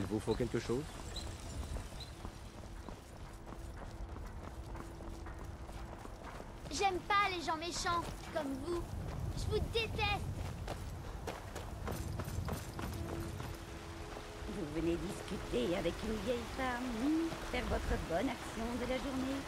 Il vous faut quelque chose J'aime pas les gens méchants, comme vous. Je vous déteste. Vous venez discuter avec une vieille femme, faire votre bonne action de la journée.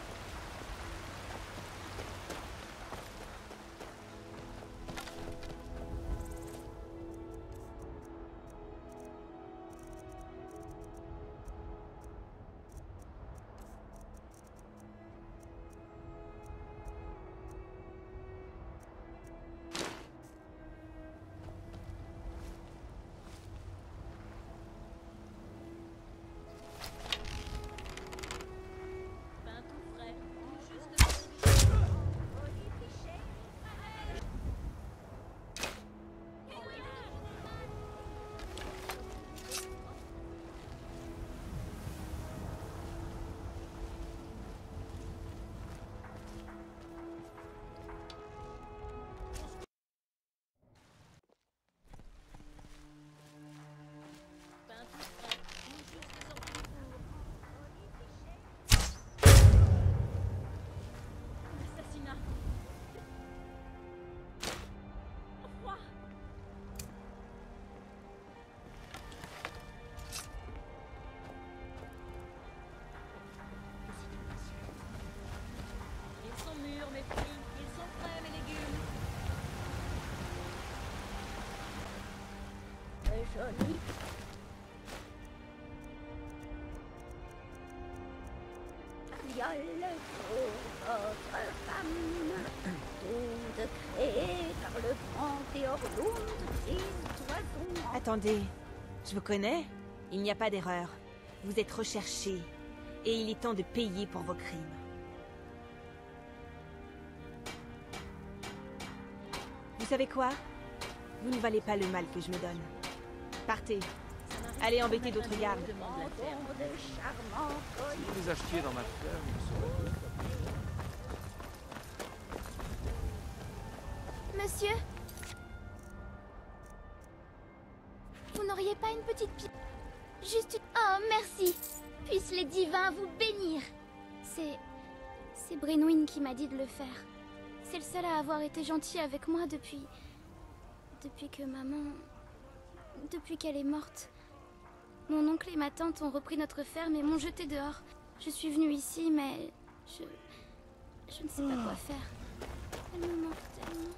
Attendez, je vous connais Il n'y a pas d'erreur. Vous êtes recherché, et il est temps de payer pour vos crimes. Vous savez quoi? Vous ne valez pas le mal que je me donne. Partez. Allez embêter d'autres gardes. Si vous les achetiez dans ma ferme, Monsieur Vous n'auriez pas une petite pièce Juste une... Oh, merci Puissent les divins vous bénir C'est... C'est Brenwyn qui m'a dit de le faire. C'est le seul à avoir été gentil avec moi depuis... Depuis que maman... Depuis qu'elle est morte. Mon oncle et ma tante ont repris notre ferme et m'ont jeté dehors. Je suis venue ici, mais... Je... Je ne sais pas quoi faire. Elle me manque tellement.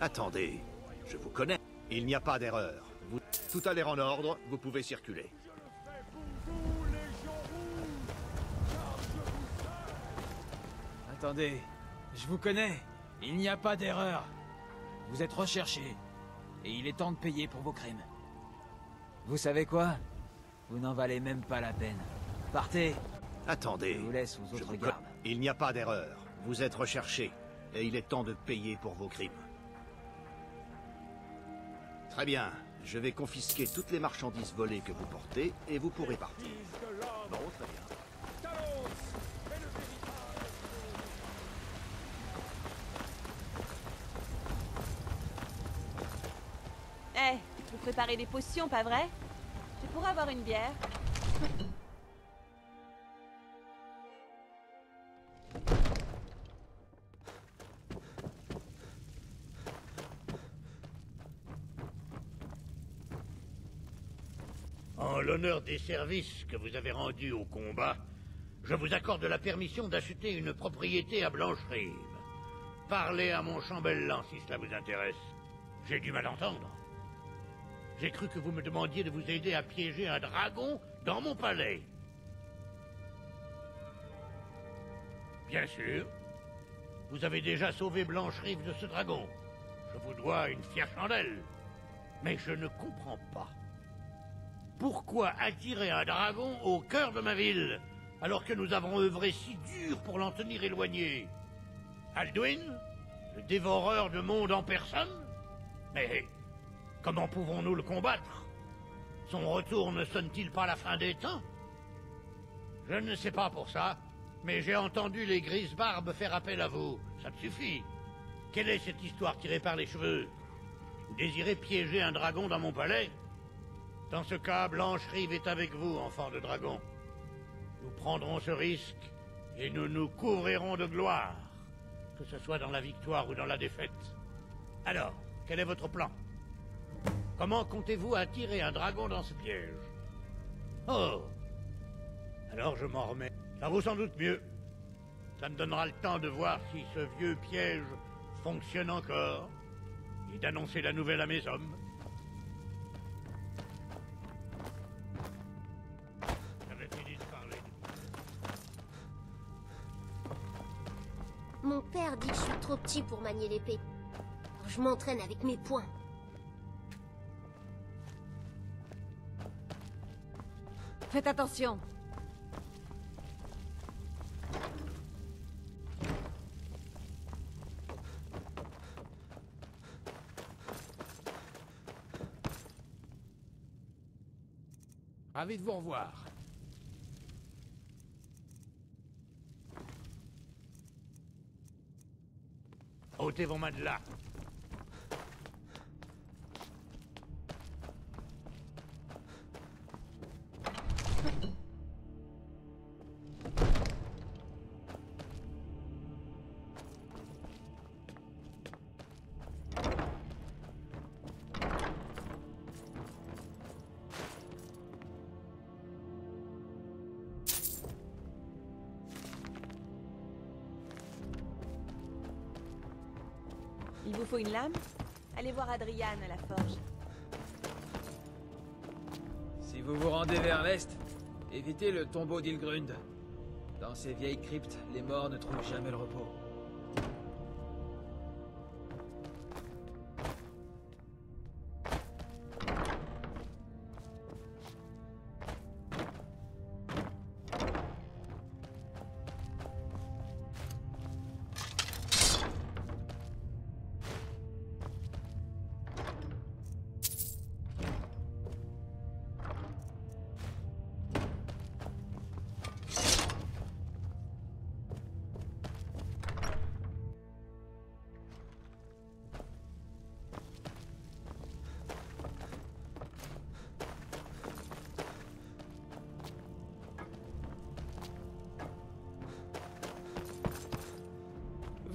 Attendez, je vous connais. Il n'y a pas d'erreur. Vous... Tout a l'air en ordre, vous pouvez circuler. Attendez, je vous connais. Il n'y a pas d'erreur. Vous êtes recherché. Et il est temps de payer pour vos crimes. Vous savez quoi? Vous n'en valez même pas la peine. Partez. Attendez. Je vous laisse aux autres vous gardes. Il n'y a pas d'erreur. Vous êtes recherché. Et il est temps de payer pour vos crimes. Très bien. Je vais confisquer toutes les marchandises volées que vous portez et vous pourrez partir. Bon, très bien. Vous préparez des potions, pas vrai? Je pourrais avoir une bière En l'honneur des services que vous avez rendus au combat, je vous accorde la permission d'acheter une propriété à Blancherive. Parlez à mon chambellan si cela vous intéresse. J'ai du mal entendre. J'ai cru que vous me demandiez de vous aider à piéger un dragon dans mon palais. Bien sûr. Vous avez déjà sauvé Blancherive de ce dragon. Je vous dois une fière chandelle. Mais je ne comprends pas. Pourquoi attirer un dragon au cœur de ma ville, alors que nous avons œuvré si dur pour l'en tenir éloigné? Alduin Le dévoreur de monde en personne? Mais comment pouvons-nous le combattre? Son retour ne sonne-t-il pas la fin des temps? Je ne sais pas pour ça, Mais j'ai entendu les grises barbes faire appel à vous. Ça te suffit. Quelle est cette histoire tirée par les cheveux? Vous désirez piéger un dragon dans mon palais? Dans ce cas, Blanche-Rive est avec vous, enfant de dragon. Nous prendrons ce risque et nous nous couvrirons de gloire, que ce soit dans la victoire ou dans la défaite. Alors, quel est votre plan? Comment comptez-vous attirer un dragon dans ce piège Oh Alors je m'en remets. Ça vaut sans doute mieux. Ça me donnera le temps de voir si ce vieux piège fonctionne encore et d'annoncer la nouvelle à mes hommes. Mon père dit que je suis trop petit pour manier l'épée. Je m'entraîne avec mes poings. Faites attention. Ravi de vous revoir. Ôtez vos mains de là. Il vous faut une lame Allez voir Adriane à la forge. Si vous vous rendez vers l'est, évitez le tombeau d'Ilgrund. Dans ces vieilles cryptes, les morts ne trouvent jamais le repos.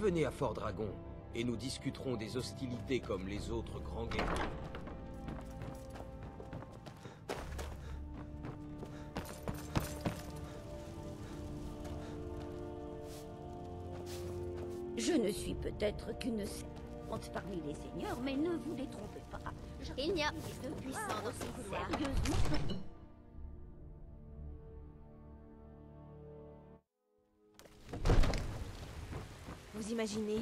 Venez à Fort Dragon, et nous discuterons des hostilités comme les autres grands guerriers. Je ne suis peut-être qu'une servante parmi les seigneurs, mais ne vous détrompez pas. Il n'y a de de couloirs. Sérieusement Vous imaginez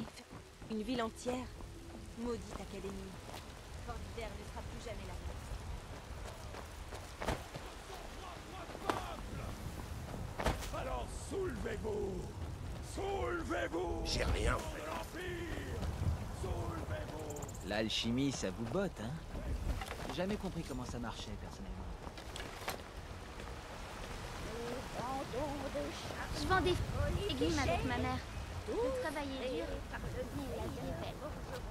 Une ville entière Maudite académie. Fort ne sera plus jamais. Alors soulevez-vous Soulevez-vous J'ai rien Soulevez-vous L'alchimie, ça vous botte, hein? J'ai jamais compris comment ça marchait, personnellement. Je vends des légumes avec ma mère. Le travail est dur, par le mais la vie.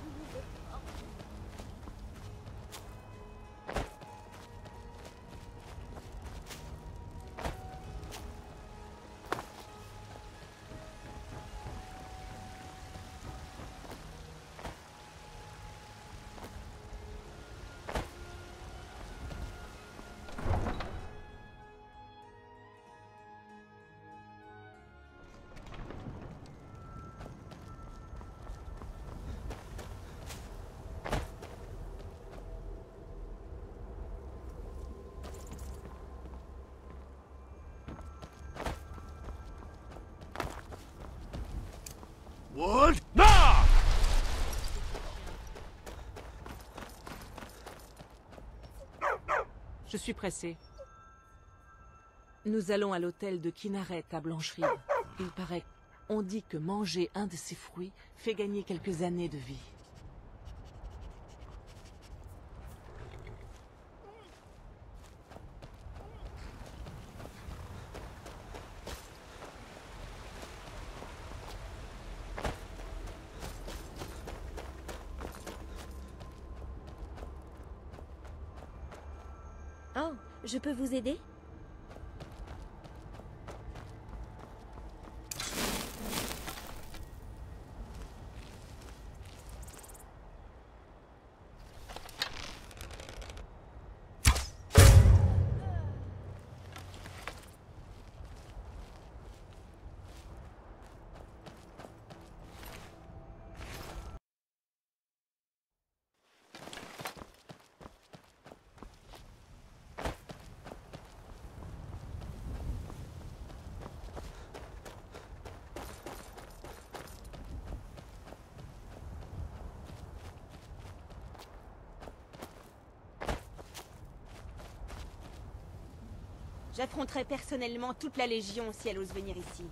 What Non Je suis pressé. Nous allons à l'hôtel de Kinaret à Blancherie. Il paraît, on dit que manger un de ces fruits fait gagner quelques années de vie. Je peux vous aider? J'affronterai personnellement toute la Légion si elle ose venir ici.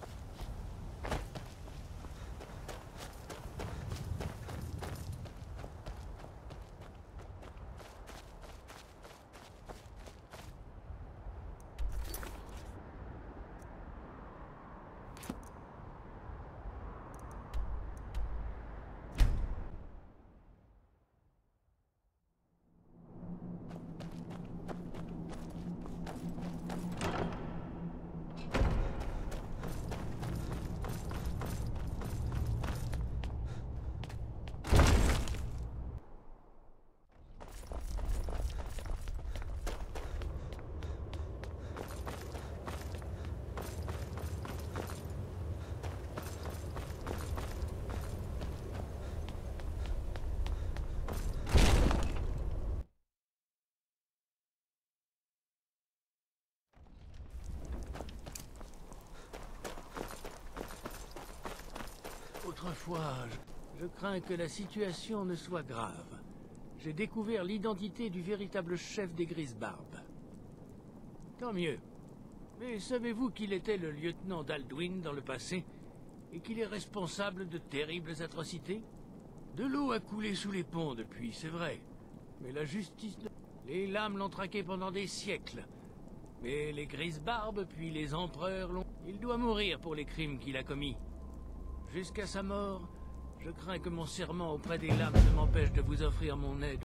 Autrefois, je, je crains que la situation ne soit grave. J'ai découvert l'identité du véritable chef des Grises Barbes. Tant mieux. Mais savez-vous qu'il était le lieutenant d'Alduin dans le passé et qu'il est responsable de terribles atrocités? De l'eau a coulé sous les ponts depuis, c'est vrai. Mais la justice... Les lames l'ont traqué pendant des siècles. Mais les grises barbes, puis les empereurs l'ont... Il doit mourir pour les crimes qu'il a commis. Jusqu'à sa mort, je crains que mon serment auprès des lames ne m'empêche de vous offrir mon aide.